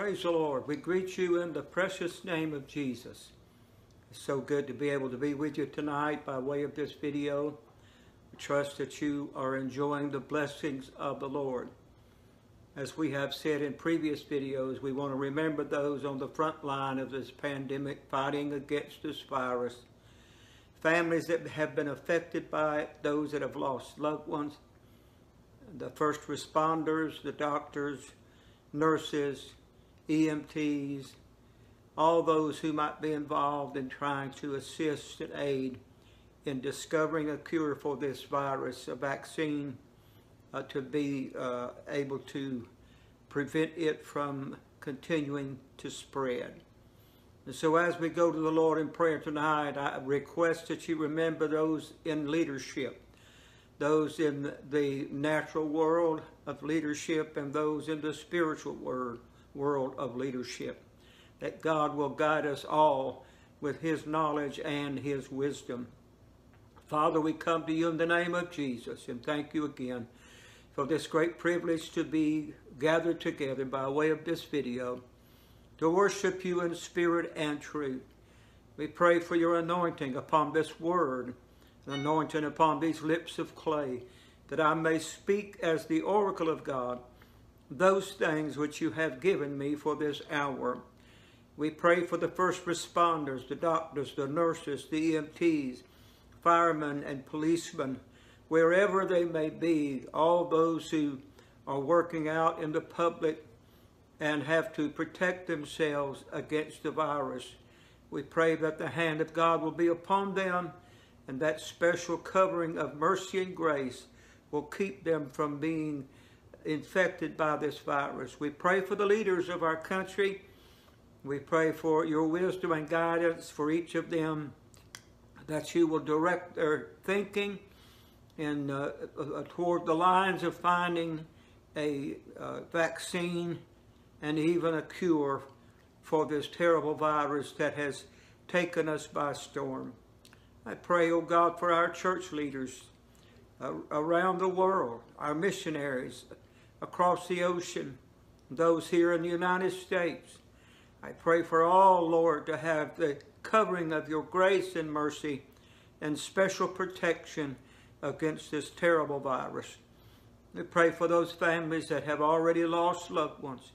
Praise the Lord. We greet you in the precious name of Jesus. It's so good to be able to be with you tonight by way of this video. We trust that you are enjoying the blessings of the Lord. As we have said in previous videos, we want to remember those on the front line of this pandemic fighting against this virus. Families that have been affected by it, those that have lost loved ones, the first responders, the doctors, nurses, EMTs, all those who might be involved in trying to assist and aid in discovering a cure for this virus, a vaccine uh, to be uh, able to prevent it from continuing to spread. And so as we go to the Lord in prayer tonight, I request that you remember those in leadership, those in the natural world of leadership and those in the spiritual world world of leadership. That God will guide us all with his knowledge and his wisdom. Father, we come to you in the name of Jesus and thank you again for this great privilege to be gathered together by way of this video to worship you in spirit and truth. We pray for your anointing upon this word, an anointing upon these lips of clay, that I may speak as the oracle of God those things which you have given me for this hour. We pray for the first responders, the doctors, the nurses, the EMTs, firemen and policemen, wherever they may be, all those who are working out in the public and have to protect themselves against the virus. We pray that the hand of God will be upon them and that special covering of mercy and grace will keep them from being infected by this virus. We pray for the leaders of our country. We pray for your wisdom and guidance for each of them, that you will direct their thinking in, uh, uh, toward the lines of finding a uh, vaccine and even a cure for this terrible virus that has taken us by storm. I pray, O oh God, for our church leaders uh, around the world, our missionaries, across the ocean, those here in the United States. I pray for all, Lord, to have the covering of your grace and mercy and special protection against this terrible virus. We pray for those families that have already lost loved ones.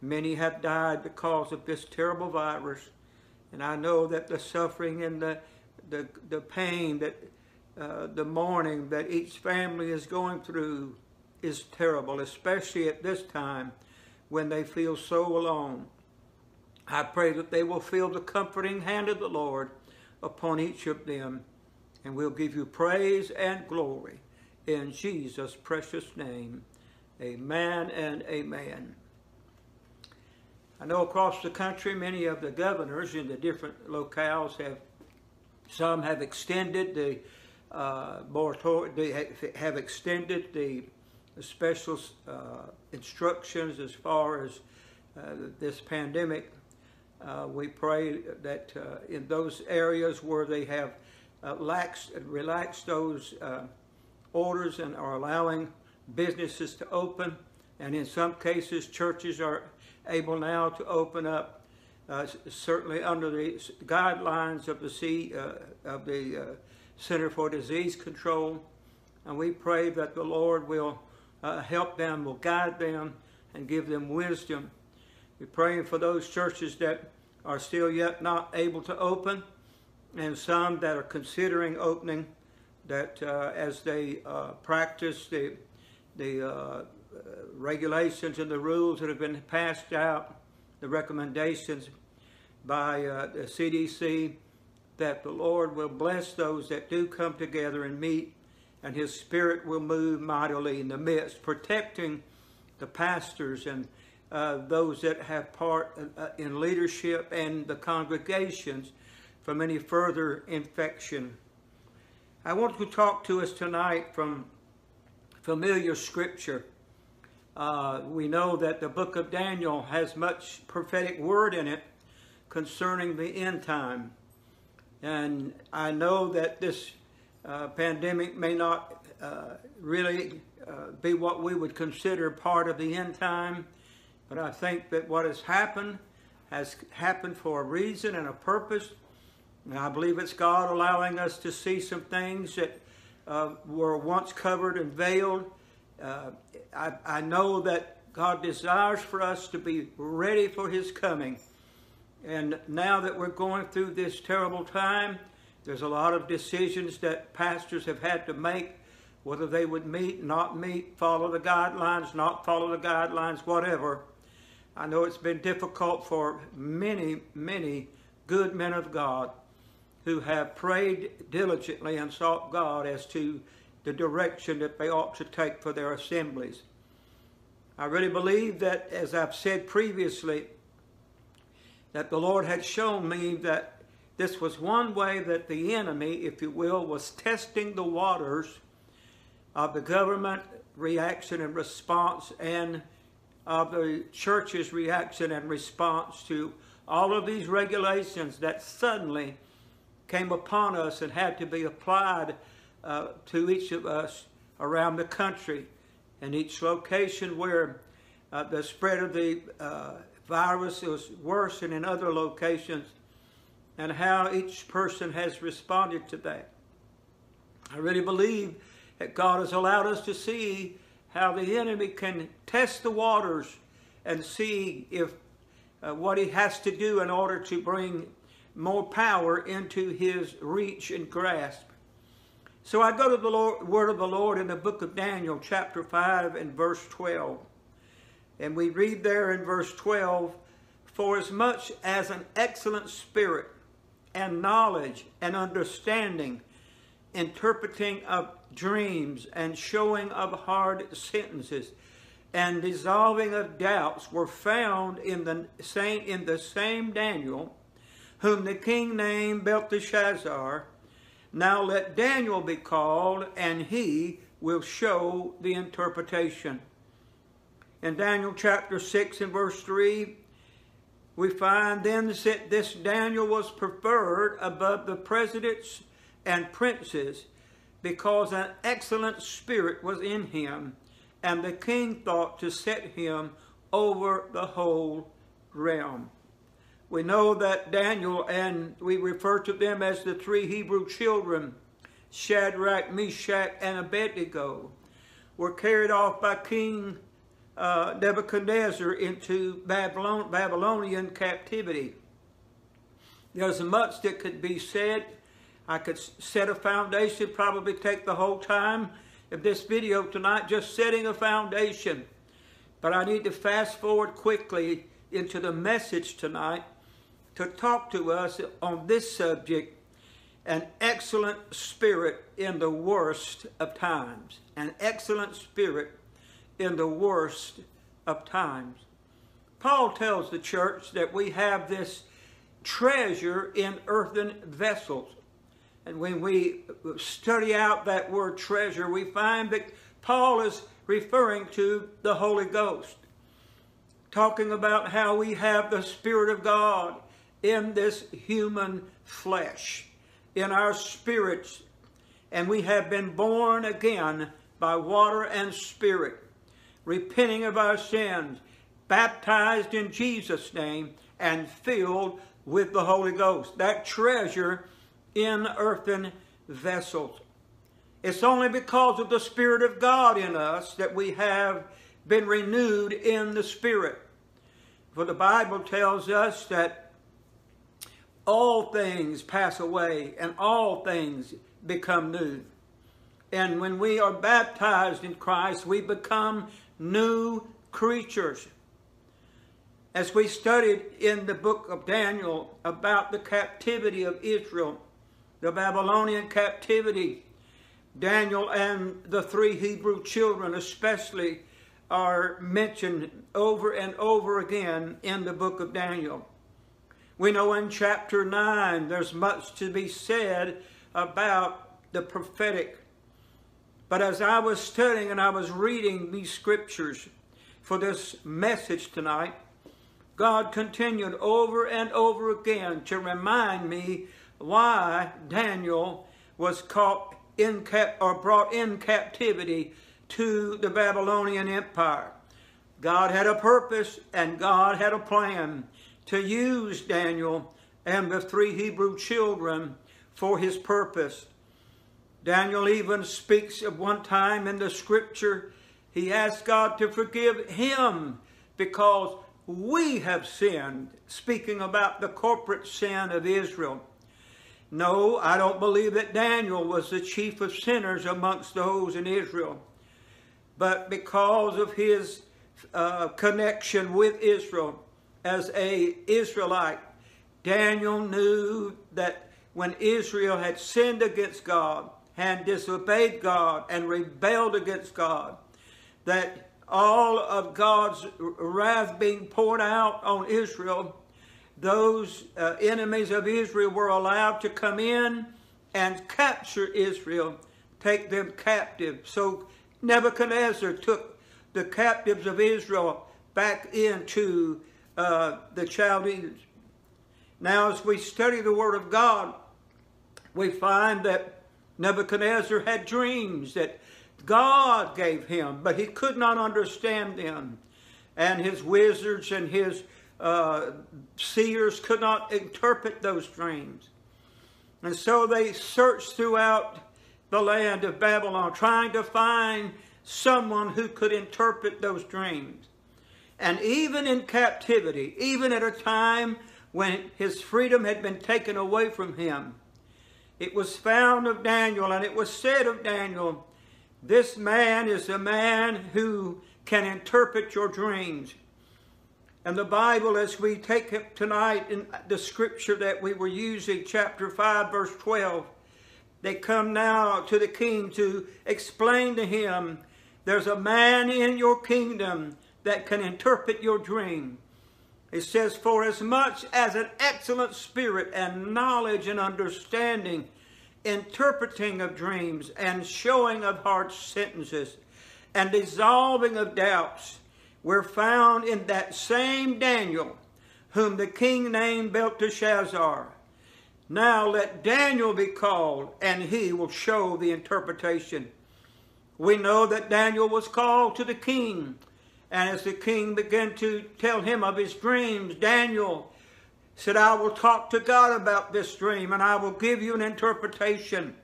Many have died because of this terrible virus. And I know that the suffering and the, the, the pain, that uh, the mourning that each family is going through is terrible, especially at this time when they feel so alone. I pray that they will feel the comforting hand of the Lord upon each of them, and we'll give you praise and glory in Jesus' precious name. Amen and amen. I know across the country, many of the governors in the different locales have, some have extended the uh, moratorium, have extended the special uh, instructions as far as uh, this pandemic. Uh, we pray that uh, in those areas where they have uh, laxed, relaxed those orders and are allowing businesses to open, and in some cases churches are able now to open up, certainly under the guidelines of the C, of the Center for Disease Control. And we pray that the Lord will uh, help them, will guide them, and give them wisdom. We're praying for those churches that are still yet not able to open, and some that are considering opening, that uh, as they uh, practice the, the uh, regulations and the rules that have been passed out, the recommendations by uh, the CDC, that the Lord will bless those that do come together and meet and his spirit will move mightily in the midst, protecting the pastors and uh, those that have part uh, in leadership and the congregations from any further infection. I want to talk to us tonight from familiar scripture. Uh, we know that the book of Daniel has much prophetic word in it concerning the end time. And I know that this uh, pandemic may not uh, really uh, be what we would consider part of the end time. But I think that what has happened has happened for a reason and a purpose. And I believe it's God allowing us to see some things that uh, were once covered and veiled. Uh, I, I know that God desires for us to be ready for His coming. And now that we're going through this terrible time, there's a lot of decisions that pastors have had to make, whether they would meet, not meet, follow the guidelines, not follow the guidelines, whatever. I know it's been difficult for many, many good men of God who have prayed diligently and sought God as to the direction that they ought to take for their assemblies. I really believe that, as I've said previously, that the Lord had shown me that this was one way that the enemy, if you will, was testing the waters of the government reaction and response and of the church's reaction and response to all of these regulations that suddenly came upon us and had to be applied uh, to each of us around the country. And each location where uh, the spread of the uh, virus was worse than in other locations and how each person has responded to that. I really believe that God has allowed us to see how the enemy can test the waters and see if uh, what he has to do in order to bring more power into his reach and grasp. So I go to the Lord, word of the Lord in the book of Daniel, chapter 5 and verse 12. And we read there in verse 12, For as much as an excellent spirit and knowledge and understanding, interpreting of dreams and showing of hard sentences and dissolving of doubts were found in the same, in the same Daniel, whom the king named Belteshazzar. Now let Daniel be called, and he will show the interpretation. In Daniel chapter 6 and verse 3, we find then that this Daniel was preferred above the presidents and princes because an excellent spirit was in him, and the king thought to set him over the whole realm. We know that Daniel, and we refer to them as the three Hebrew children, Shadrach, Meshach, and Abednego, were carried off by King uh, Nebuchadnezzar into Babylon, Babylonian captivity. There's much that could be said I could set a foundation, probably take the whole time of this video tonight, just setting a foundation. But I need to fast forward quickly into the message tonight to talk to us on this subject, an excellent spirit in the worst of times. An excellent spirit in the worst of times. Paul tells the church that we have this treasure in earthen vessels. And when we study out that word treasure, we find that Paul is referring to the Holy Ghost, talking about how we have the Spirit of God in this human flesh, in our spirits, and we have been born again by water and spirit, repenting of our sins, baptized in Jesus' name, and filled with the Holy Ghost. That treasure in earthen vessels. It's only because of the Spirit of God in us that we have been renewed in the Spirit. For the Bible tells us that all things pass away and all things become new. And when we are baptized in Christ, we become new creatures. As we studied in the book of Daniel about the captivity of Israel, the Babylonian captivity. Daniel and the three Hebrew children especially are mentioned over and over again in the book of Daniel. We know in chapter 9 there's much to be said about the prophetic. But as I was studying and I was reading these scriptures for this message tonight, God continued over and over again to remind me why Daniel was caught in or brought in captivity to the Babylonian Empire. God had a purpose and God had a plan to use Daniel and the three Hebrew children for his purpose. Daniel even speaks of one time in the scripture, he asked God to forgive him because we have sinned, speaking about the corporate sin of Israel. No, I don't believe that Daniel was the chief of sinners amongst those in Israel. But because of his uh, connection with Israel as a Israelite, Daniel knew that when Israel had sinned against God, had disobeyed God, and rebelled against God, that all of God's wrath being poured out on Israel, those uh, enemies of Israel were allowed to come in and capture Israel, take them captive. So Nebuchadnezzar took the captives of Israel back into uh, the Chaldeans. Now, as we study the Word of God, we find that Nebuchadnezzar had dreams that God gave him, but he could not understand them. And his wizards and his uh, seers could not interpret those dreams. And so they searched throughout the land of Babylon, trying to find someone who could interpret those dreams. And even in captivity, even at a time when his freedom had been taken away from him, it was found of Daniel and it was said of Daniel, this man is a man who can interpret your dreams. And the Bible, as we take it tonight in the scripture that we were using, chapter 5, verse 12, they come now to the king to explain to him, there's a man in your kingdom that can interpret your dream. It says, For as much as an excellent spirit and knowledge and understanding, interpreting of dreams and showing of hard sentences and dissolving of doubts, were found in that same Daniel, whom the king named Belteshazzar. Now let Daniel be called, and he will show the interpretation. We know that Daniel was called to the king, and as the king began to tell him of his dreams, Daniel said, I will talk to God about this dream, and I will give you an interpretation.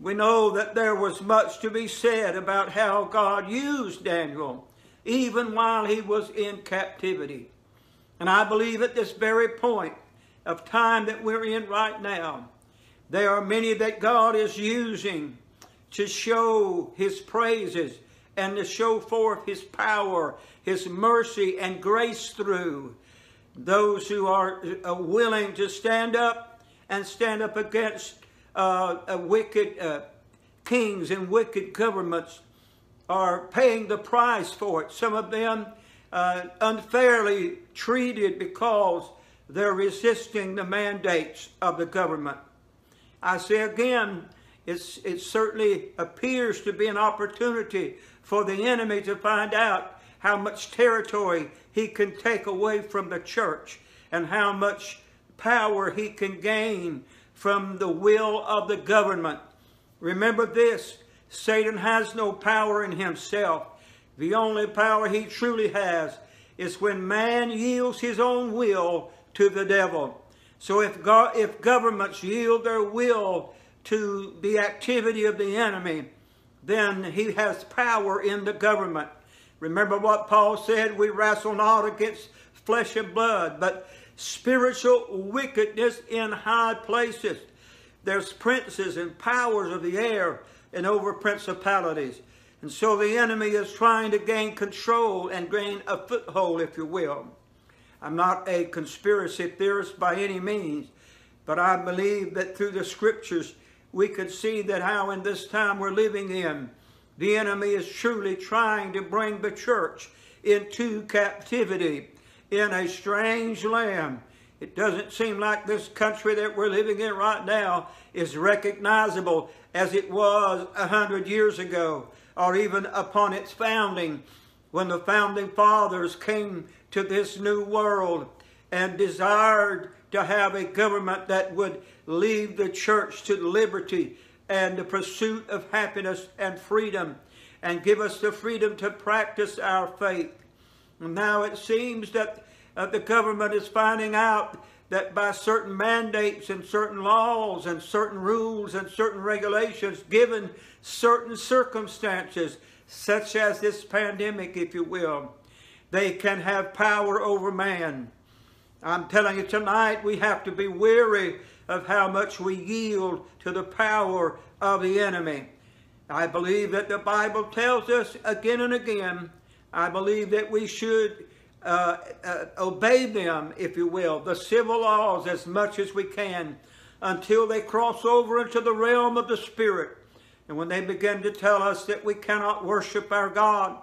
We know that there was much to be said about how God used Daniel, even while he was in captivity. And I believe at this very point, of time that we're in right now, there are many that God is using to show his praises and to show forth his power, his mercy and grace through those who are uh, willing to stand up and stand up against uh, wicked uh, kings and wicked governments are paying the price for it. Some of them uh, unfairly treated because they're resisting the mandates of the government. I say again, it's, it certainly appears to be an opportunity for the enemy to find out how much territory he can take away from the church and how much power he can gain from the will of the government. Remember this, Satan has no power in himself. The only power he truly has is when man yields his own will to the devil. So if, God, if governments yield their will to the activity of the enemy, then he has power in the government. Remember what Paul said, we wrestle not against flesh and blood, but spiritual wickedness in high places. There's princes and powers of the air and over principalities. And so the enemy is trying to gain control and gain a foothold, if you will. I'm not a conspiracy theorist by any means, but I believe that through the scriptures we could see that how in this time we're living in, the enemy is truly trying to bring the church into captivity in a strange land. It doesn't seem like this country that we're living in right now is recognizable as it was a hundred years ago or even upon its founding when the founding fathers came to this new world and desired to have a government that would lead the church to liberty and the pursuit of happiness and freedom. and give us the freedom to practice our faith. Now it seems that uh, the government is finding out that by certain mandates and certain laws and certain rules and certain regulations, given certain circumstances, such as this pandemic, if you will, they can have power over man. I'm telling you tonight, we have to be wary of how much we yield to the power of the enemy. I believe that the Bible tells us again and again, I believe that we should uh, uh, obey them, if you will, the civil laws as much as we can until they cross over into the realm of the Spirit. And when they begin to tell us that we cannot worship our God,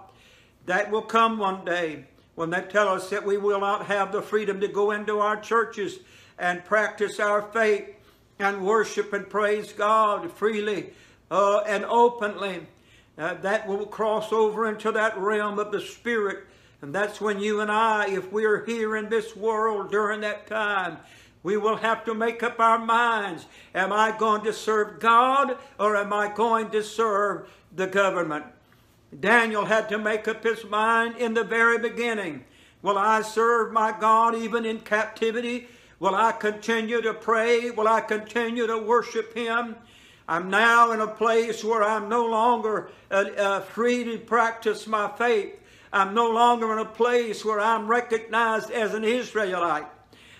that will come one day when they tell us that we will not have the freedom to go into our churches and practice our faith and worship and praise God freely uh, and openly. Uh, that will cross over into that realm of the Spirit. And that's when you and I, if we're here in this world during that time, we will have to make up our minds. Am I going to serve God or am I going to serve the government? Daniel had to make up his mind in the very beginning. Will I serve my God even in captivity? Will I continue to pray? Will I continue to worship Him? I'm now in a place where I'm no longer uh, uh, free to practice my faith. I'm no longer in a place where I'm recognized as an Israelite.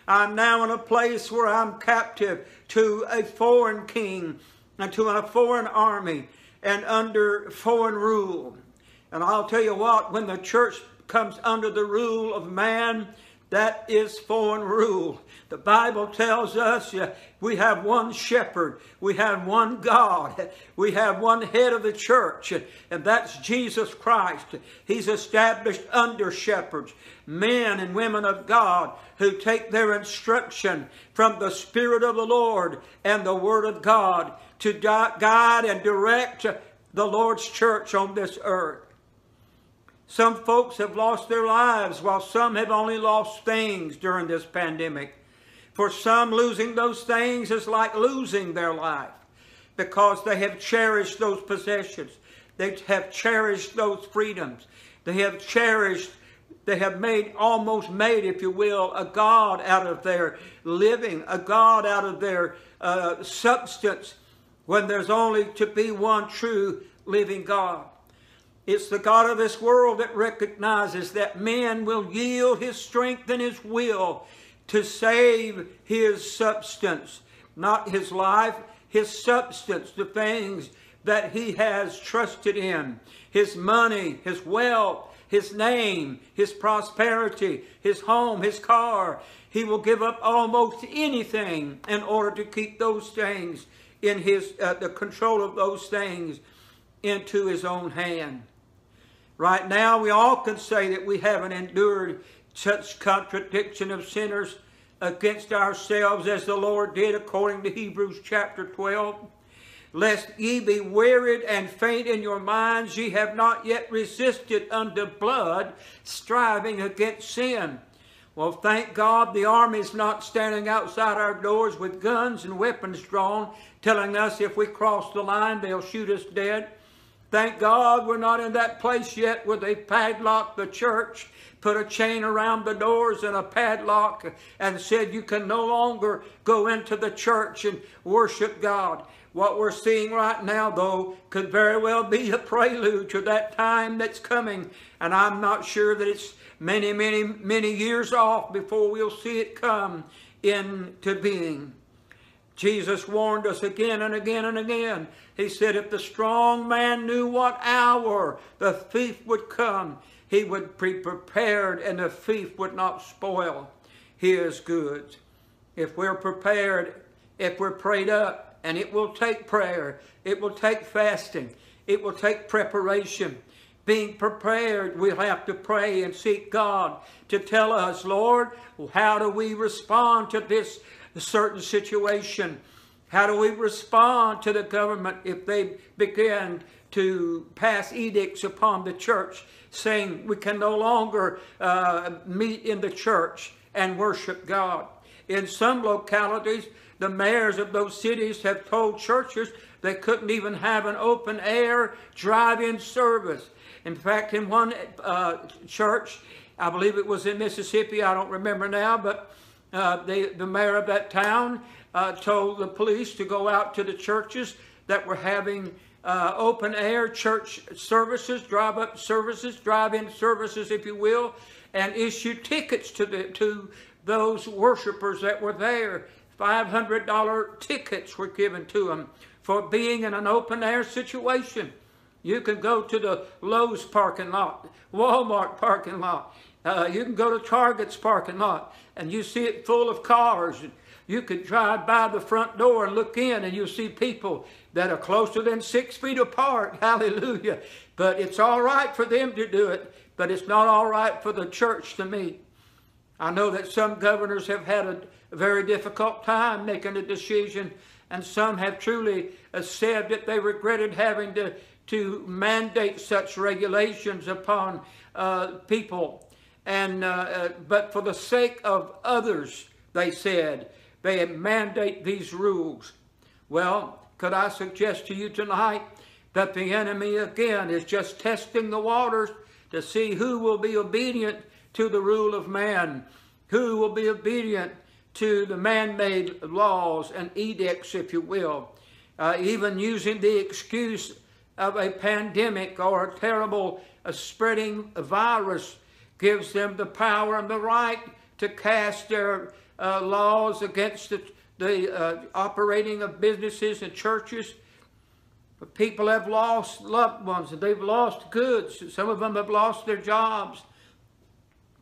I'm now in a place where I'm captive to a foreign king and to a foreign army and under foreign rule. And I'll tell you what, when the church comes under the rule of man, that is foreign rule. The Bible tells us we have one shepherd, we have one God, we have one head of the church, and that's Jesus Christ. He's established under shepherds, men and women of God who take their instruction from the Spirit of the Lord and the Word of God to guide and direct the Lord's church on this earth. Some folks have lost their lives while some have only lost things during this pandemic. For some, losing those things is like losing their life because they have cherished those possessions. They have cherished those freedoms. They have cherished, they have made, almost made, if you will, a God out of their living, a God out of their uh, substance when there's only to be one true living God. It's the God of this world that recognizes that man will yield his strength and his will to save his substance, not his life, his substance, the things that he has trusted in, his money, his wealth, his name, his prosperity, his home, his car. He will give up almost anything in order to keep those things in his, uh, the control of those things into his own hand. Right now, we all can say that we haven't endured such contradiction of sinners against ourselves as the Lord did according to Hebrews chapter 12. Lest ye be wearied and faint in your minds, ye have not yet resisted unto blood, striving against sin. Well, thank God the army's not standing outside our doors with guns and weapons drawn, telling us if we cross the line, they'll shoot us dead. Thank God we're not in that place yet where they padlocked the church, put a chain around the doors and a padlock, and said you can no longer go into the church and worship God. What we're seeing right now, though, could very well be a prelude to that time that's coming. And I'm not sure that it's many, many, many years off before we'll see it come into being. Jesus warned us again and again and again. He said, if the strong man knew what hour the thief would come, he would be prepared and the thief would not spoil his goods. If we're prepared, if we're prayed up, and it will take prayer, it will take fasting, it will take preparation. Being prepared, we'll have to pray and seek God to tell us, Lord, how do we respond to this a certain situation? How do we respond to the government if they begin to pass edicts upon the church saying we can no longer uh, meet in the church and worship God? in some localities, the mayors of those cities have told churches they couldn't even have an open air drive-in service. In fact, in one uh, church, I believe it was in Mississippi, I don't remember now, but uh, the, the mayor of that town uh, told the police to go out to the churches that were having uh, open air church services, drive up services, drive in services, if you will, and issue tickets to, the, to those worshipers that were there. $500 tickets were given to them for being in an open air situation. You can go to the Lowe's parking lot, Walmart parking lot. Uh, you can go to Target's parking lot and you see it full of cars. You can drive by the front door and look in and you'll see people that are closer than six feet apart. Hallelujah. But it's all right for them to do it, but it's not all right for the church to meet. I know that some governors have had a very difficult time making a decision, and some have truly uh, said that they regretted having to, to mandate such regulations upon uh, people. And, uh, uh but for the sake of others, they said, they mandate these rules. Well, could I suggest to you tonight that the enemy again is just testing the waters to see who will be obedient to the rule of man, who will be obedient to the man-made laws and edicts, if you will, uh, even using the excuse of a pandemic or a terrible uh, spreading virus gives them the power and the right to cast their uh, laws against the, the uh, operating of businesses and churches. But people have lost loved ones and they've lost goods. Some of them have lost their jobs.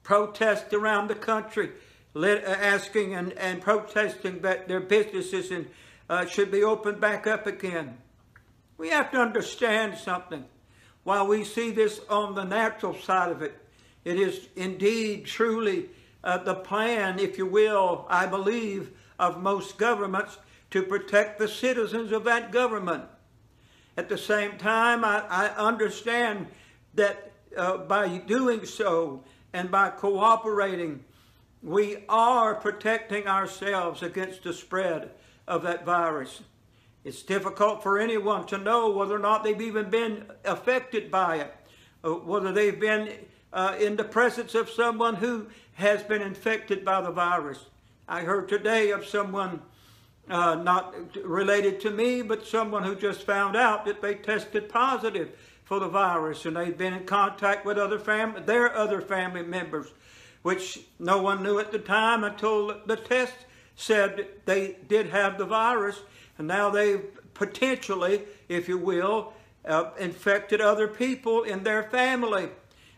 Protests around the country asking and, and protesting that their businesses and, uh, should be opened back up again. We have to understand something. While we see this on the natural side of it, it is indeed truly uh, the plan, if you will, I believe, of most governments to protect the citizens of that government. At the same time, I, I understand that uh, by doing so and by cooperating, we are protecting ourselves against the spread of that virus. It's difficult for anyone to know whether or not they've even been affected by it, whether they've been uh, in the presence of someone who has been infected by the virus. I heard today of someone uh, not related to me, but someone who just found out that they tested positive for the virus and they'd been in contact with other family, their other family members, which no one knew at the time until the test said they did have the virus, and now they've potentially, if you will, uh, infected other people in their family.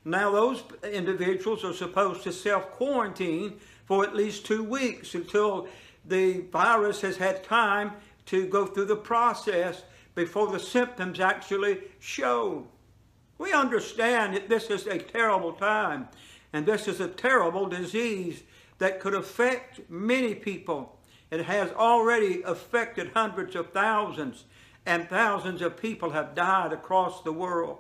Now those individuals are supposed to self-quarantine for at least two weeks until the virus has had time to go through the process before the symptoms actually show. We understand that this is a terrible time and this is a terrible disease that could affect many people. It has already affected hundreds of thousands and thousands of people have died across the world.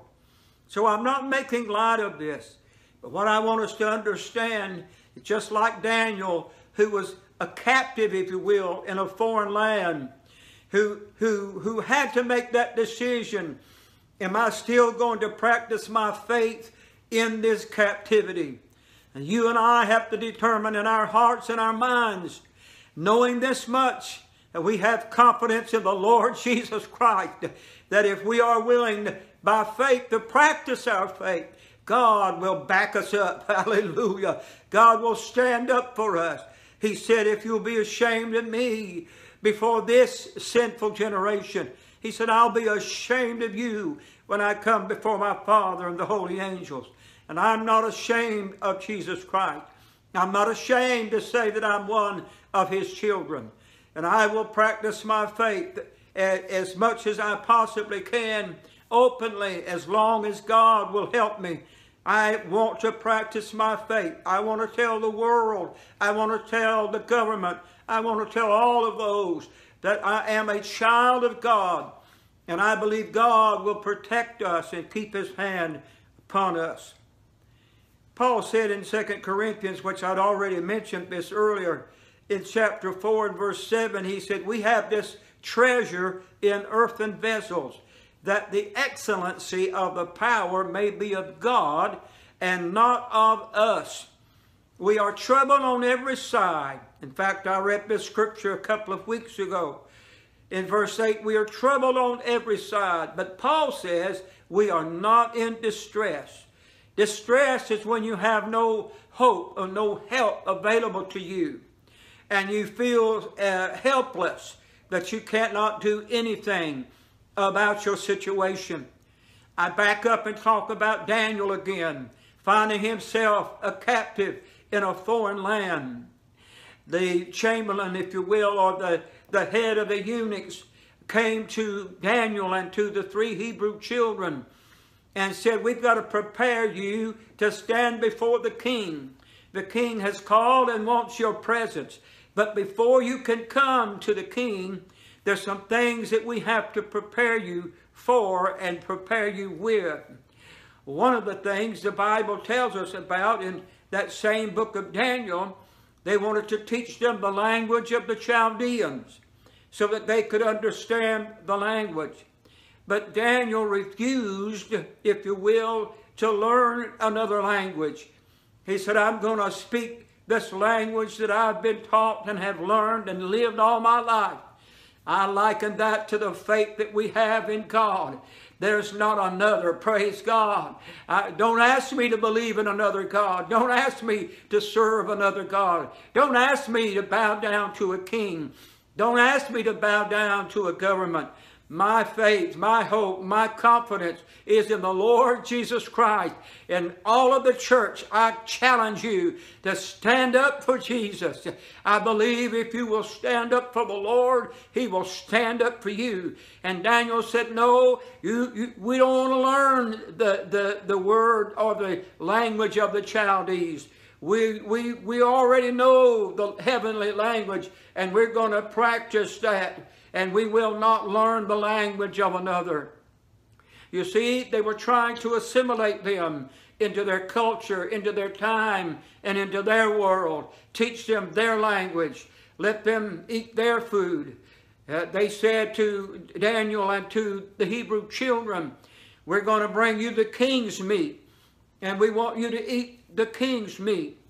So I'm not making light of this. But what I want us to understand just like Daniel, who was a captive, if you will, in a foreign land, who, who, who had to make that decision. Am I still going to practice my faith in this captivity? And you and I have to determine in our hearts and our minds, knowing this much, that we have confidence in the Lord Jesus Christ, that if we are willing by faith to practice our faith, God will back us up. Hallelujah. God will stand up for us. He said, if you'll be ashamed of me before this sinful generation, he said, I'll be ashamed of you when I come before my Father and the holy angels. And I'm not ashamed of Jesus Christ. I'm not ashamed to say that I'm one of his children. And I will practice my faith as much as I possibly can openly as long as God will help me. I want to practice my faith. I want to tell the world. I want to tell the government. I want to tell all of those that I am a child of God. And I believe God will protect us and keep his hand upon us. Paul said in 2 Corinthians, which I'd already mentioned this earlier, in chapter 4 and verse 7, he said, We have this treasure in earthen vessels, that the excellency of the power may be of God and not of us. We are troubled on every side. In fact, I read this scripture a couple of weeks ago. In verse 8, we are troubled on every side. But Paul says we are not in distress. Distress is when you have no hope or no help available to you. And you feel uh, helpless that you cannot do anything about your situation. I back up and talk about Daniel again, finding himself a captive in a foreign land. The chamberlain, if you will, or the, the head of the eunuchs, came to Daniel and to the three Hebrew children and said, We've got to prepare you to stand before the king. The king has called and wants your presence. But before you can come to the king, there's some things that we have to prepare you for and prepare you with. One of the things the Bible tells us about in that same book of Daniel, they wanted to teach them the language of the Chaldeans so that they could understand the language. But Daniel refused, if you will, to learn another language. He said, I'm going to speak this language that I've been taught and have learned and lived all my life. I liken that to the faith that we have in God. There's not another, praise God. I, don't ask me to believe in another God. Don't ask me to serve another God. Don't ask me to bow down to a king. Don't ask me to bow down to a government. My faith, my hope, my confidence is in the Lord Jesus Christ. And all of the church, I challenge you to stand up for Jesus. I believe if you will stand up for the Lord, He will stand up for you. And Daniel said, No, you, you, we don't want to learn the, the, the word or the language of the Chaldees. We, we, we already know the heavenly language, and we're going to practice that and we will not learn the language of another. You see, they were trying to assimilate them into their culture, into their time, and into their world. Teach them their language. Let them eat their food. Uh, they said to Daniel and to the Hebrew children, We're going to bring you the king's meat, and we want you to eat the king's meat.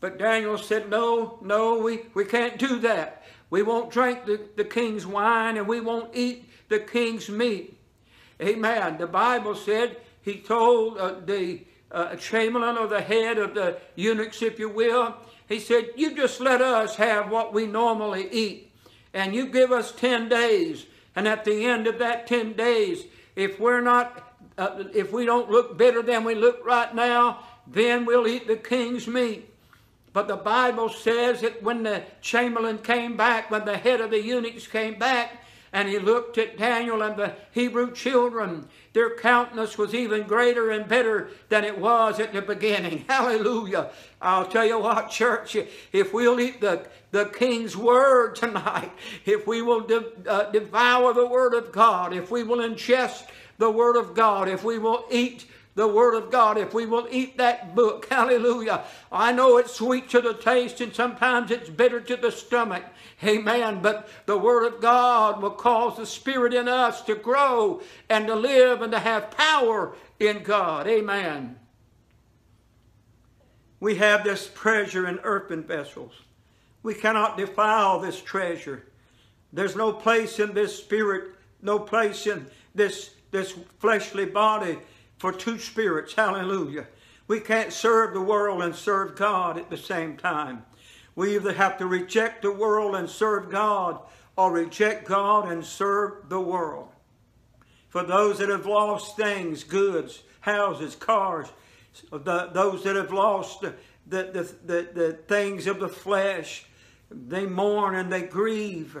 But Daniel said, No, no, we, we can't do that. We won't drink the, the king's wine and we won't eat the king's meat. Amen. The Bible said he told uh, the uh, chamberlain or the head of the eunuchs, if you will, he said, You just let us have what we normally eat, and you give us 10 days. And at the end of that 10 days, if we're not, uh, if we don't look better than we look right now, then we'll eat the king's meat. But the Bible says that when the chamberlain came back, when the head of the eunuchs came back, and he looked at Daniel and the Hebrew children, their countenance was even greater and better than it was at the beginning. Hallelujah. I'll tell you what, church, if we'll eat the, the king's word tonight, if we will de, uh, devour the word of God, if we will ingest the word of God, if we will eat the Word of God, if we will eat that book, hallelujah. I know it's sweet to the taste and sometimes it's bitter to the stomach, amen. But the Word of God will cause the Spirit in us to grow and to live and to have power in God, amen. We have this treasure in earthen vessels. We cannot defile this treasure. There's no place in this spirit, no place in this, this fleshly body for two spirits. Hallelujah. We can't serve the world and serve God at the same time. We either have to reject the world and serve God or reject God and serve the world. For those that have lost things, goods, houses, cars, the, those that have lost the, the, the, the things of the flesh, they mourn and they grieve.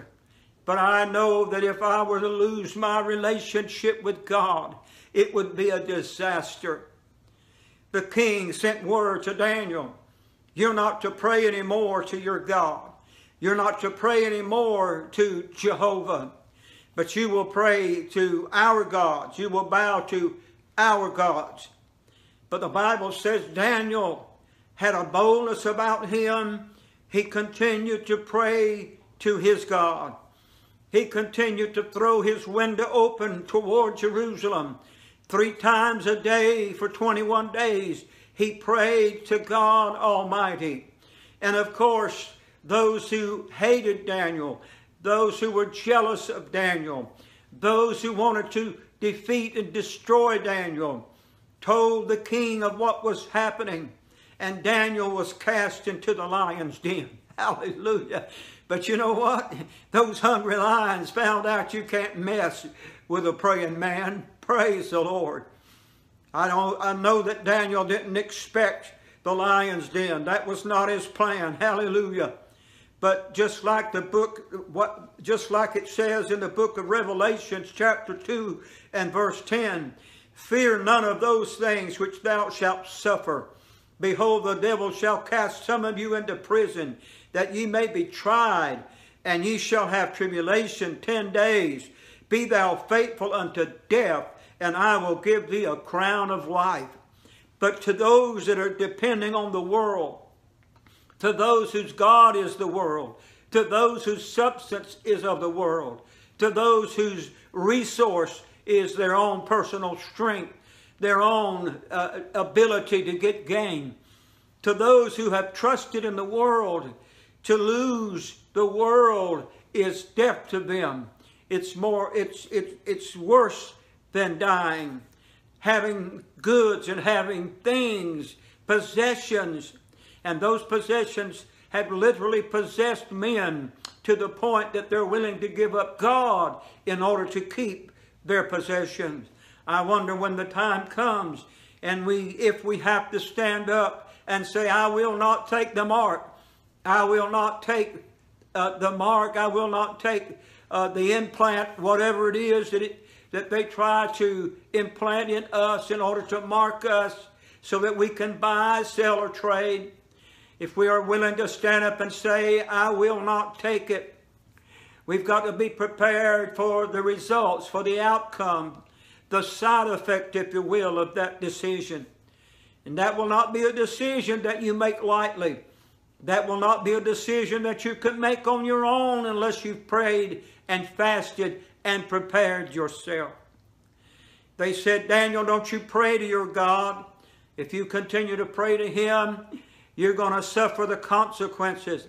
But I know that if I were to lose my relationship with God, it would be a disaster. The king sent word to Daniel, you're not to pray anymore to your God. You're not to pray anymore to Jehovah, but you will pray to our gods. You will bow to our gods. But the Bible says Daniel had a boldness about him. he continued to pray to his God. He continued to throw his window open toward Jerusalem. Three times a day for 21 days, he prayed to God Almighty. And of course, those who hated Daniel, those who were jealous of Daniel, those who wanted to defeat and destroy Daniel, told the king of what was happening. And Daniel was cast into the lion's den. Hallelujah. But you know what? Those hungry lions found out you can't mess with a praying man. Praise the Lord. I, don't, I know that Daniel didn't expect the lion's den. That was not his plan. Hallelujah. But just like the book, what, just like it says in the book of Revelations, chapter 2 and verse 10, fear none of those things which thou shalt suffer. Behold, the devil shall cast some of you into prison that ye may be tried, and ye shall have tribulation ten days. Be thou faithful unto death, and I will give thee a crown of life. But to those that are depending on the world, to those whose God is the world, to those whose substance is of the world, to those whose resource is their own personal strength, their own uh, ability to get gain, to those who have trusted in the world to lose the world is death to them. It's more, it's, it's, it's worse than dying. Having goods and having things, possessions, and those possessions have literally possessed men to the point that they're willing to give up God in order to keep their possessions. I wonder when the time comes and we, if we have to stand up and say, I will not take the mark, I will not take uh, the mark. I will not take uh, the implant, whatever it is that, it, that they try to implant in us in order to mark us so that we can buy, sell, or trade. If we are willing to stand up and say, I will not take it, we've got to be prepared for the results, for the outcome, the side effect, if you will, of that decision. And that will not be a decision that you make lightly. That will not be a decision that you can make on your own unless you've prayed and fasted and prepared yourself. They said, Daniel, don't you pray to your God. If you continue to pray to him, you're going to suffer the consequences.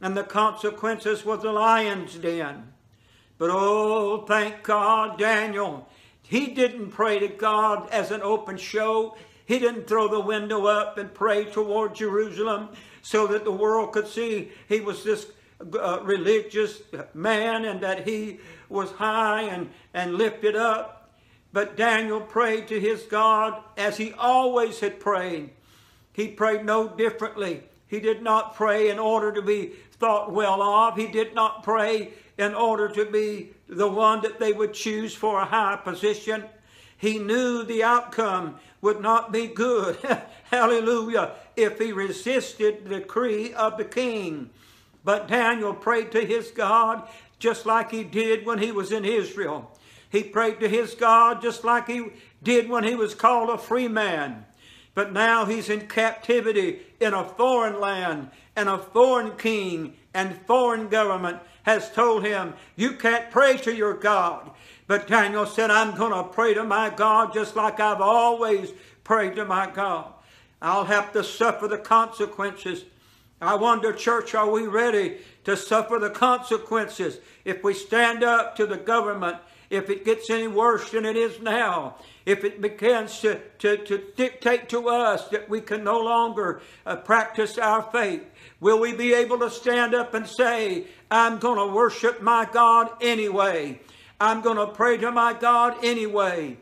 And the consequences was the lion's den. But oh, thank God, Daniel, he didn't pray to God as an open show. He didn't throw the window up and pray toward Jerusalem so that the world could see he was this uh, religious man and that he was high and, and lifted up. But Daniel prayed to his God as he always had prayed. He prayed no differently. He did not pray in order to be thought well of. He did not pray in order to be the one that they would choose for a high position. He knew the outcome would not be good. Hallelujah. If he resisted the decree of the king. But Daniel prayed to his God just like he did when he was in Israel. He prayed to his God just like he did when he was called a free man. But now he's in captivity in a foreign land, and a foreign king and foreign government has told him, You can't pray to your God. But Daniel said, I'm going to pray to my God just like I've always prayed to my God. I'll have to suffer the consequences. I wonder, church, are we ready to suffer the consequences if we stand up to the government, if it gets any worse than it is now, if it begins to, to, to dictate to us that we can no longer uh, practice our faith? Will we be able to stand up and say, I'm going to worship my God anyway? I'm going to pray to my God anyway.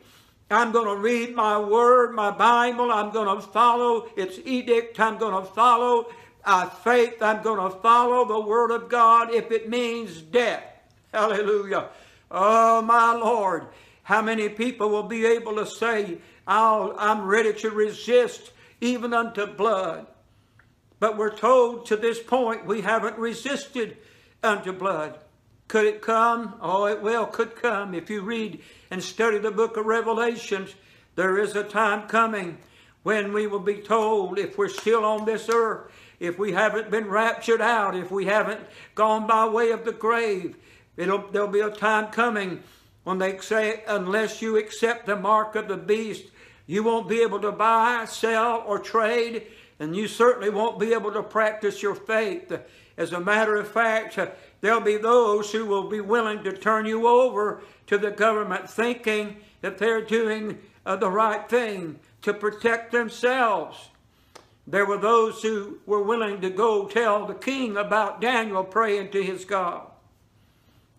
I'm going to read my word, my Bible. I'm going to follow its edict. I'm going to follow our faith. I'm going to follow the word of God if it means death. Hallelujah. Oh, my Lord. How many people will be able to say, i I'm ready to resist even unto blood? But we're told to this point we haven't resisted unto blood. Could it come? Oh, it well could come. If you read and study the book of Revelations, there is a time coming when we will be told, if we're still on this earth, if we haven't been raptured out, if we haven't gone by way of the grave, it'll, there'll be a time coming when they say, unless you accept the mark of the beast, you won't be able to buy, sell, or trade, and you certainly won't be able to practice your faith. As a matter of fact, there'll be those who will be willing to turn you over to the government thinking that they're doing uh, the right thing to protect themselves. There were those who were willing to go tell the king about Daniel praying to his God.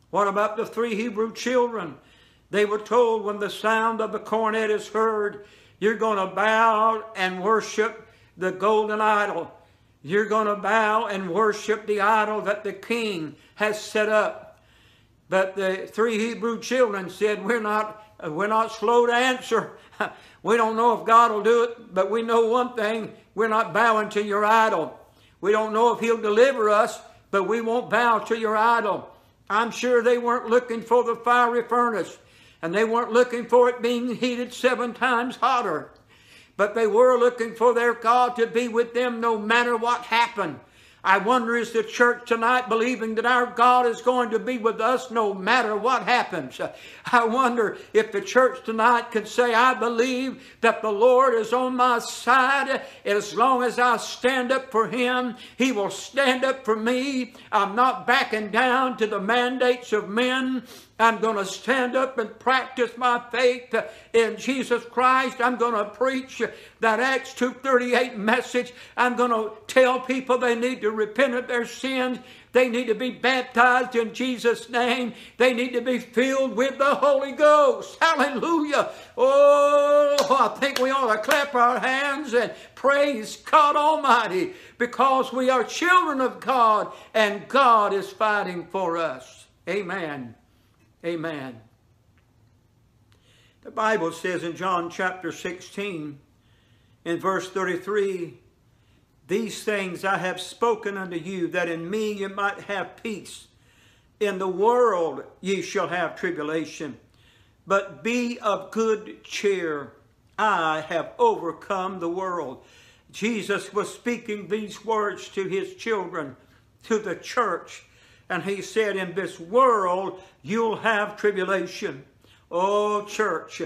What about the three Hebrew children? They were told when the sound of the cornet is heard, you're going to bow and worship the golden idol. You're going to bow and worship the idol that the king has set up. But the three Hebrew children said, we're not, we're not slow to answer. we don't know if God will do it, but we know one thing, we're not bowing to your idol. We don't know if he'll deliver us, but we won't bow to your idol. I'm sure they weren't looking for the fiery furnace, and they weren't looking for it being heated seven times hotter. But they were looking for their God to be with them no matter what happened. I wonder is the church tonight believing that our God is going to be with us no matter what happens? I wonder if the church tonight can say, I believe that the Lord is on my side. As long as I stand up for Him, He will stand up for me. I'm not backing down to the mandates of men. I'm going to stand up and practice my faith in Jesus Christ. I'm going to preach that Acts 2.38 message. I'm going to tell people they need to repent of their sins. They need to be baptized in Jesus' name. They need to be filled with the Holy Ghost. Hallelujah. Oh, I think we ought to clap our hands and praise God Almighty because we are children of God and God is fighting for us. Amen. Amen. The Bible says in John chapter 16, in verse 33, These things I have spoken unto you, that in me you might have peace. In the world ye shall have tribulation, but be of good cheer. I have overcome the world. Jesus was speaking these words to his children, to the church, and he said, In this world you'll have tribulation. Oh, church,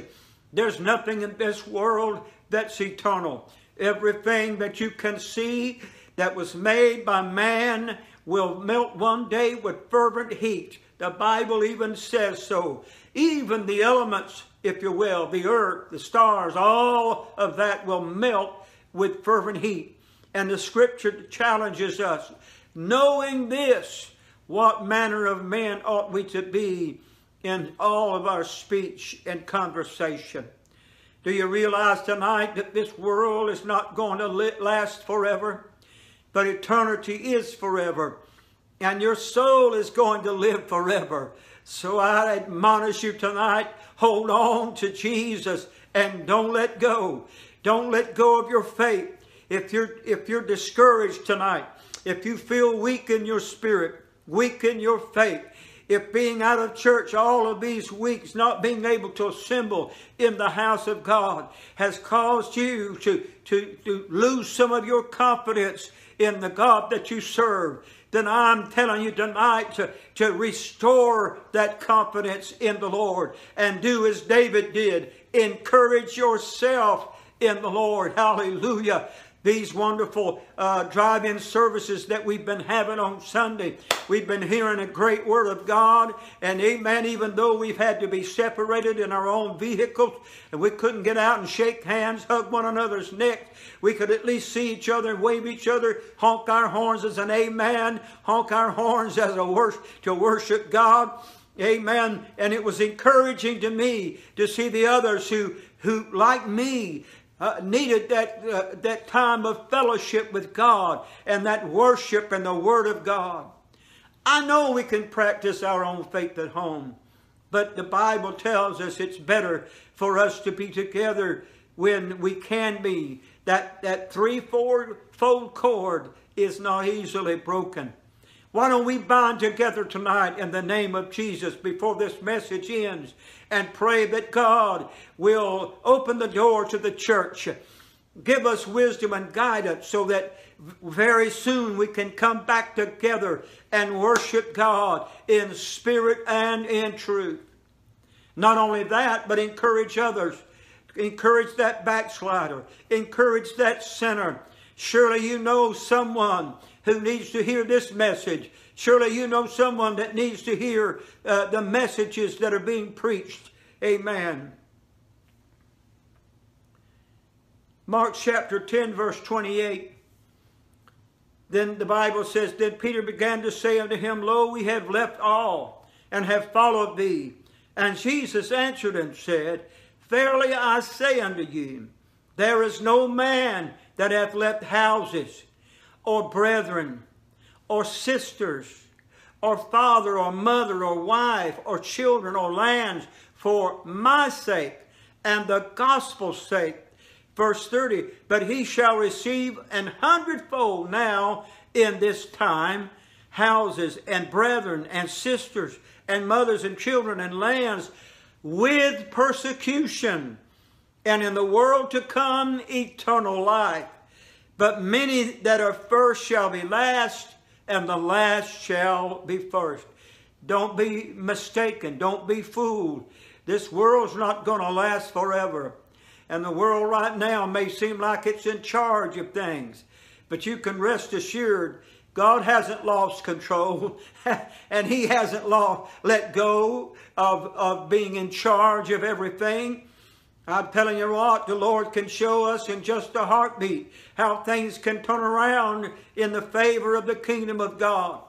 there's nothing in this world that's eternal. Everything that you can see that was made by man will melt one day with fervent heat. The Bible even says so. Even the elements, if you will, the earth, the stars, all of that will melt with fervent heat. And the scripture challenges us. Knowing this, what manner of men ought we to be in all of our speech and conversation? Do you realize tonight that this world is not going to last forever? But eternity is forever. And your soul is going to live forever. So I admonish you tonight, hold on to Jesus and don't let go. Don't let go of your faith. If you're, if you're discouraged tonight, if you feel weak in your spirit, weak in your faith, if being out of church all of these weeks, not being able to assemble in the house of God, has caused you to, to, to lose some of your confidence in the God that you serve, then I'm telling you tonight to, to restore that confidence in the Lord and do as David did. Encourage yourself in the Lord. Hallelujah these wonderful uh, drive-in services that we've been having on Sunday. We've been hearing a great word of God. And amen, even though we've had to be separated in our own vehicles and we couldn't get out and shake hands, hug one another's necks, we could at least see each other and wave each other, honk our horns as an amen, honk our horns as a worship, to worship God. Amen. And it was encouraging to me to see the others who, who like me, uh, needed that, uh, that time of fellowship with God and that worship and the Word of God. I know we can practice our own faith at home, but the Bible tells us it's better for us to be together when we can be. That, that three-fold cord is not easily broken. Why don't we bind together tonight in the name of Jesus before this message ends and pray that God will open the door to the church Give us wisdom and guidance so that very soon we can come back together and worship God in spirit and in truth. Not only that, but encourage others. Encourage that backslider. Encourage that sinner. Surely you know someone who needs to hear this message. Surely you know someone that needs to hear uh, the messages that are being preached. Amen. Mark chapter 10, verse 28. Then the Bible says, Then Peter began to say unto him, Lo, we have left all and have followed thee. And Jesus answered and said, Verily I say unto you, there is no man that hath left houses, or brethren, or sisters, or father, or mother, or wife, or children, or lands, for my sake and the gospel's sake, Verse 30, but he shall receive an hundredfold now in this time houses and brethren and sisters and mothers and children and lands with persecution and in the world to come eternal life. But many that are first shall be last and the last shall be first. Don't be mistaken. Don't be fooled. This world's not going to last forever. And the world right now may seem like it's in charge of things. But you can rest assured God hasn't lost control and He hasn't lost, let go of, of being in charge of everything. I'm telling you what, the Lord can show us in just a heartbeat how things can turn around in the favor of the kingdom of God.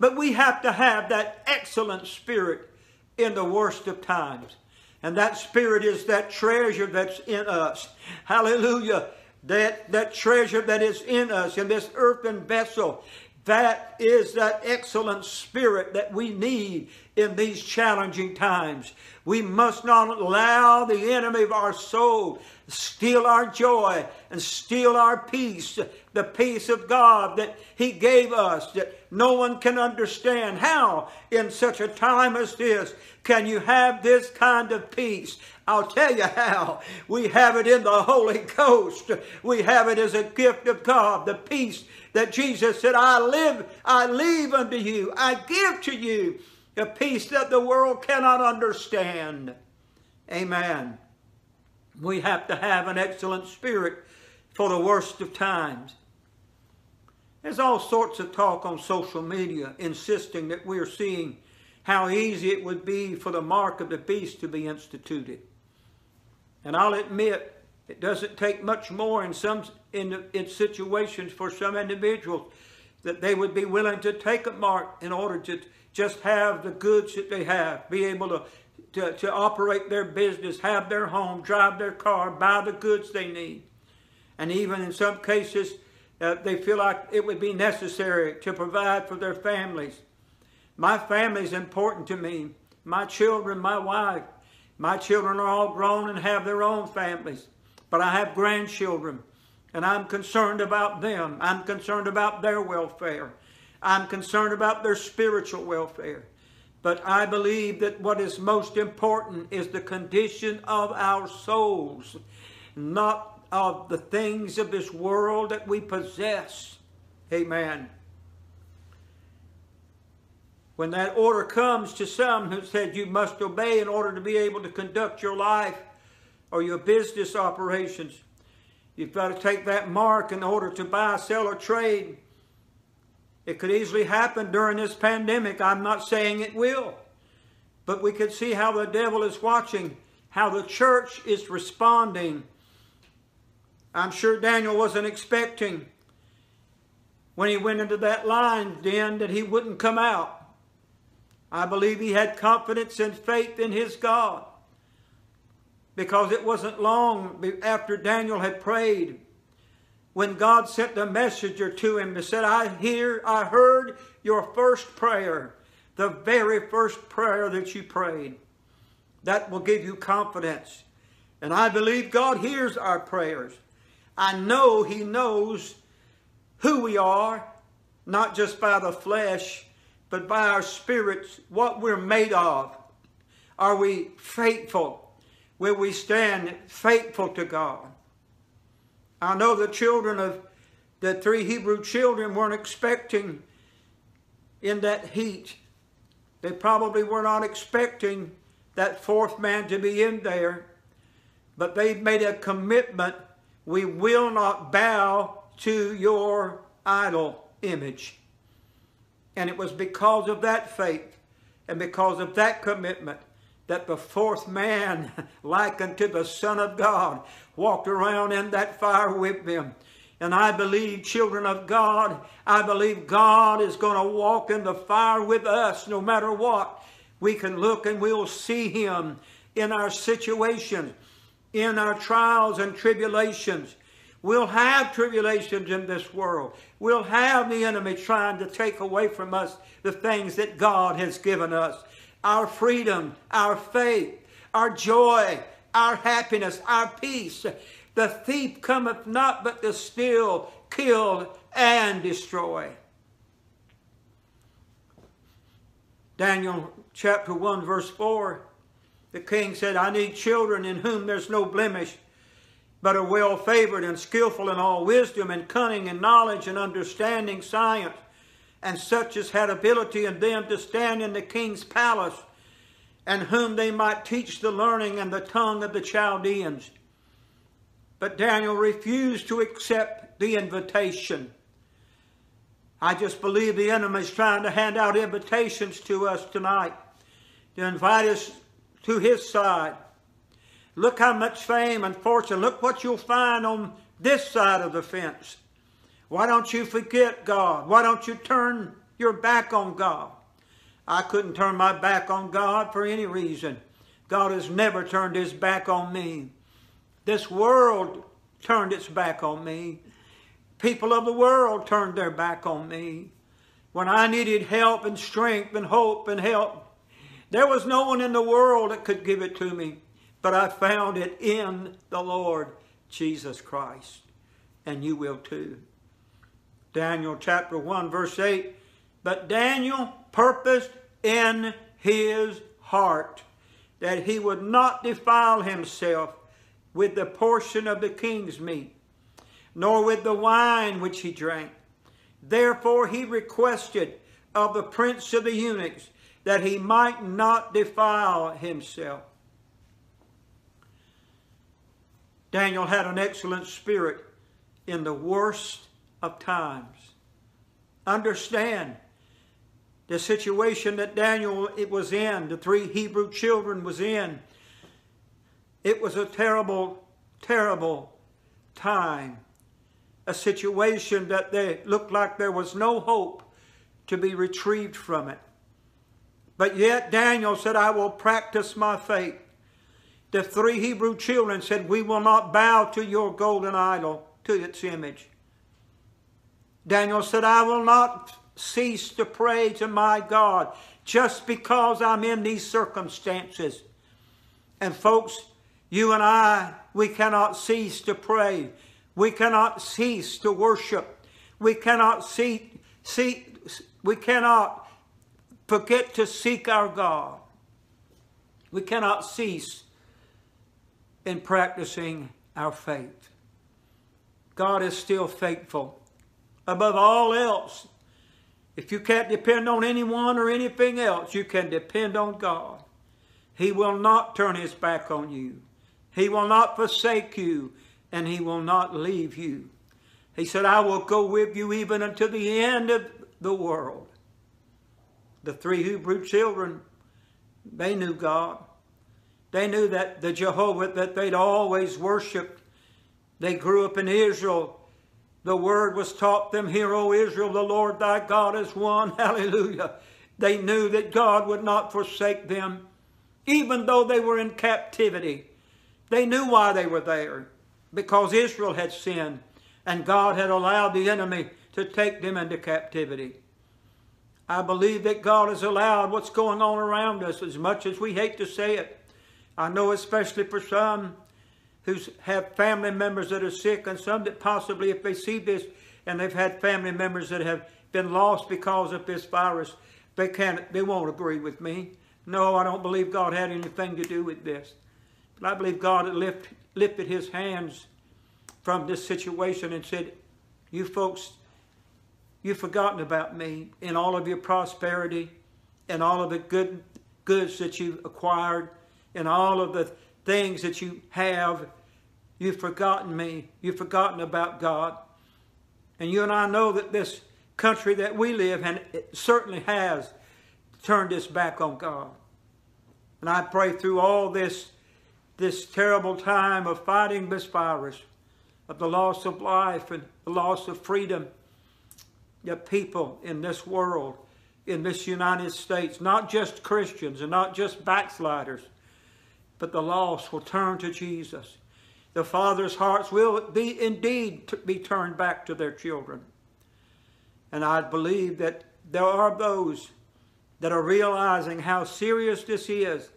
But we have to have that excellent spirit in the worst of times. And that spirit is that treasure that's in us. Hallelujah. That, that treasure that is in us in this earthen vessel. That is that excellent spirit that we need in these challenging times. We must not allow the enemy of our soul steal our joy and steal our peace, the peace of God that He gave us that no one can understand. How, in such a time as this, can you have this kind of peace? I'll tell you how. We have it in the Holy Ghost. We have it as a gift of God, the peace that Jesus said, I live, I leave unto you, I give to you a peace that the world cannot understand. Amen. We have to have an excellent spirit for the worst of times. There's all sorts of talk on social media insisting that we're seeing how easy it would be for the mark of the beast to be instituted. And I'll admit, it doesn't take much more in some in, in situations for some individuals that they would be willing to take a mark in order to just have the goods that they have, be able to, to, to operate their business, have their home, drive their car, buy the goods they need. And even in some cases, uh, they feel like it would be necessary to provide for their families. My family is important to me. My children, my wife. My children are all grown and have their own families. But I have grandchildren, and I'm concerned about them. I'm concerned about their welfare. I'm concerned about their spiritual welfare. But I believe that what is most important is the condition of our souls, not of the things of this world that we possess. Amen. When that order comes to some who said you must obey in order to be able to conduct your life or your business operations, you've got to take that mark in order to buy, sell, or trade. It could easily happen during this pandemic. I'm not saying it will. But we could see how the devil is watching, how the church is responding. I'm sure Daniel wasn't expecting when he went into that lion den that he wouldn't come out. I believe he had confidence and faith in his God because it wasn't long after Daniel had prayed when God sent the messenger to him and said, I hear, I heard your first prayer, the very first prayer that you prayed. That will give you confidence. And I believe God hears our prayers. I know He knows who we are, not just by the flesh, but by our spirits, what we're made of. Are we faithful? Will we stand faithful to God? I know the children of the three Hebrew children weren't expecting in that heat. They probably were not expecting that fourth man to be in there, but they made a commitment we will not bow to your idol image. And it was because of that faith and because of that commitment that the fourth man, like unto the Son of God, walked around in that fire with them. And I believe, children of God, I believe God is going to walk in the fire with us no matter what. We can look and we'll see Him in our situations, in our trials and tribulations. We'll have tribulations in this world. We'll have the enemy trying to take away from us the things that God has given us our freedom, our faith, our joy, our happiness, our peace. The thief cometh not but to steal, kill, and destroy. Daniel chapter 1, verse 4, the king said, I need children in whom there's no blemish, but are well favored and skillful in all wisdom and cunning and knowledge and understanding science and such as had ability in them to stand in the king's palace, and whom they might teach the learning and the tongue of the Chaldeans. But Daniel refused to accept the invitation. I just believe the enemy is trying to hand out invitations to us tonight to invite us to his side. Look how much fame and fortune. Look what you'll find on this side of the fence. Why don't you forget God? Why don't you turn your back on God? I couldn't turn my back on God for any reason. God has never turned his back on me. This world turned its back on me. People of the world turned their back on me. When I needed help and strength and hope and help, there was no one in the world that could give it to me, but I found it in the Lord Jesus Christ. And you will too. Daniel chapter 1, verse 8. But Daniel purposed in his heart that he would not defile himself with the portion of the king's meat, nor with the wine which he drank. Therefore he requested of the prince of the eunuchs that he might not defile himself. Daniel had an excellent spirit in the worst of times. Understand the situation that Daniel it was in, the three Hebrew children was in. It was a terrible, terrible time. A situation that they looked like there was no hope to be retrieved from it. But yet Daniel said, I will practice my faith. The three Hebrew children said, We will not bow to your golden idol, to its image. Daniel said, I will not cease to pray to my God just because I'm in these circumstances. And folks, you and I, we cannot cease to pray. We cannot cease to worship. We cannot see, see, we cannot forget to seek our God. We cannot cease in practicing our faith. God is still faithful above all else. If you can't depend on anyone or anything else, you can depend on God. He will not turn his back on you. He will not forsake you, and he will not leave you. He said, I will go with you even unto the end of the world. The three Hebrew children, they knew God. They knew that the Jehovah that they'd always worshiped. They grew up in Israel the word was taught them, Hear, O Israel, the Lord thy God is one. Hallelujah. They knew that God would not forsake them, even though they were in captivity. They knew why they were there, because Israel had sinned, and God had allowed the enemy to take them into captivity. I believe that God has allowed what's going on around us, as much as we hate to say it. I know especially for some, who have family members that are sick and some that possibly if they see this and they've had family members that have been lost because of this virus, they can't, they won't agree with me. No, I don't believe God had anything to do with this. But I believe God lift, lifted his hands from this situation and said, You folks, you've forgotten about me in all of your prosperity and all of the good goods that you've acquired and all of the things that you have. You've forgotten me. You've forgotten about God. And you and I know that this country that we live in certainly has turned its back on God. And I pray through all this, this terrible time of fighting this virus, of the loss of life and the loss of freedom, that people in this world, in this United States, not just Christians and not just backsliders, but the lost will turn to Jesus. The father's hearts will be indeed be turned back to their children. And I believe that there are those that are realizing how serious this is.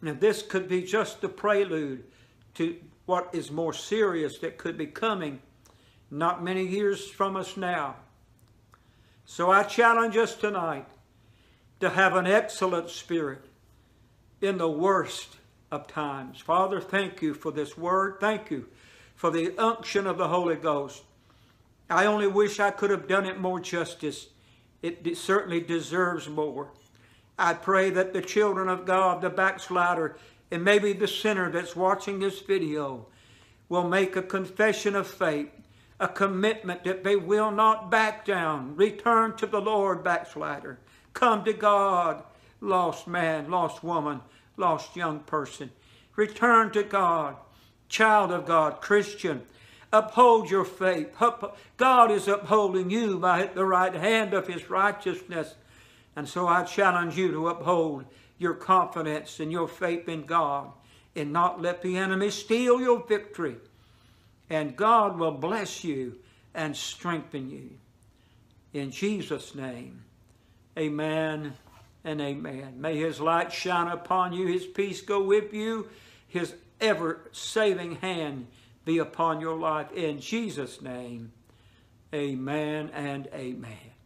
And this could be just the prelude to what is more serious that could be coming not many years from us now. So I challenge us tonight to have an excellent spirit in the worst of times. Father, thank you for this word. Thank you for the unction of the Holy Ghost. I only wish I could have done it more justice. It certainly deserves more. I pray that the children of God, the backslider, and maybe the sinner that's watching this video will make a confession of faith, a commitment that they will not back down. Return to the Lord, backslider. Come to God, lost man, lost woman, lost young person. Return to God, child of God, Christian. Uphold your faith. God is upholding you by the right hand of his righteousness. And so I challenge you to uphold your confidence and your faith in God and not let the enemy steal your victory. And God will bless you and strengthen you. In Jesus' name, amen and amen. May his light shine upon you, his peace go with you, his ever saving hand be upon your life. In Jesus' name, amen and amen.